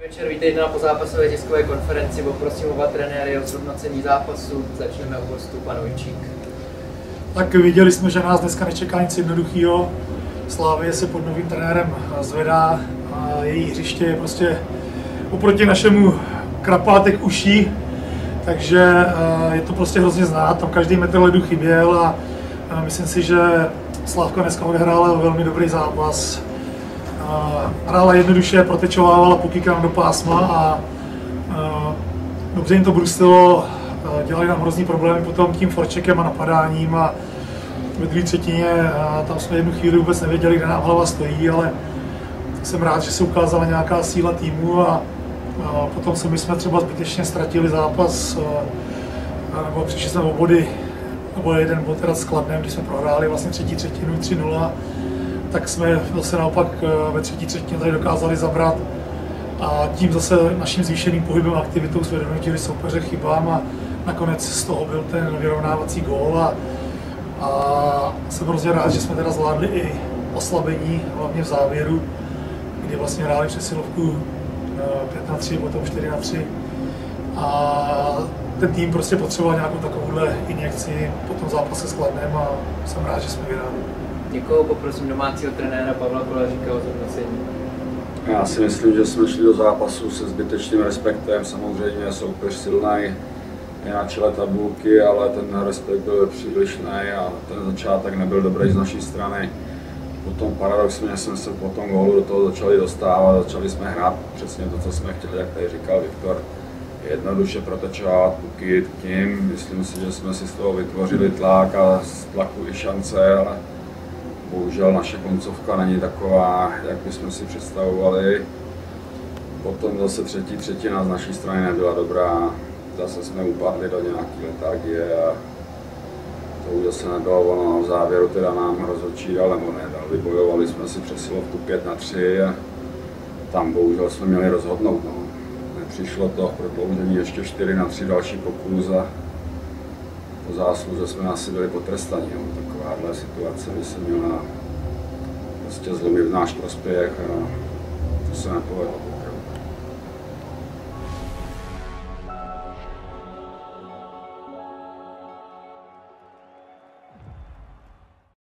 Večer vítejte na pozápasové tiskové konferenci. Poprosím oba trenéry o zhodnocení zápasu. Začneme u hostů, pan Ujčík. Tak viděli jsme, že nás dneska nečeká nic jednoduchého. Slávě se pod novým trenérem zvedá a její hřiště je prostě oproti našemu krapátek uší, takže eh, je to prostě hrozně znát, tam každý metr ledu chyběl a myslím si, že Slávka dneska odehrála velmi dobrý zápas. Hrála jednoduše, protečovávala puky do pásma a dobře jim to brustilo, dělali nám hrozný problémy potom tím forčekem a napadáním a ve druhé třetině tam jsme jednu chvíli vůbec nevěděli, kde nám hlava stojí, ale jsem rád, že se ukázala nějaká síla týmu a, potom se my jsme třeba zbytečně ztratili zápas nebo přišli jsme o body nebo jeden bod teda s když jsme prohráli vlastně třetí třetinu 3-0, tak jsme zase naopak eh, ve třetí třetině tady dokázali zabrat a tím zase naším zvýšeným pohybem aktivitou jsme donutili soupeře chybám a nakonec z toho byl ten vyrovnávací gól a, a jsem hrozně rád, že jsme teda zvládli i oslabení, hlavně v závěru, kdy vlastně hráli přesilovku 5 eh, na 3, potom 4 na 3 a ten tým prostě potřeboval nějakou takovouhle injekci po tom zápase s Kladnem a jsem rád, že jsme vyhráli. Děkuji, poprosím domácího trenéra Pavla Kolaříka o zhodnocení. Já si myslím, že jsme šli do zápasu se zbytečným respektem. Samozřejmě soupeř silný je na čele tabulky, ale ten respekt byl přílišný a ten začátek nebyl dobrý z naší strany. Potom paradoxně jsme se po tom gólu do toho začali dostávat, začali jsme hrát přesně to, co jsme chtěli, jak tady říkal Viktor jednoduše protečovat puky tím. Myslím si, že jsme si z toho vytvořili tlak a z tlaku i šance, ale bohužel naše koncovka není taková, jak bychom si představovali. Potom zase třetí třetina z naší strany nebyla dobrá. Zase jsme upadli do nějaké letargie a to už zase nebylo ono. V závěru teda nám rozhodčí dal nebo nedal. Vybojovali jsme si přesilovku 5 na 3 a tam bohužel jsme měli rozhodnout. No přišlo to prodloužení ještě 4 na 3 další pokus a po zásluze jsme asi byli potrestaní. No. Takováhle situace by se měla prostě zlomit v náš prospěch a to se nepovedlo.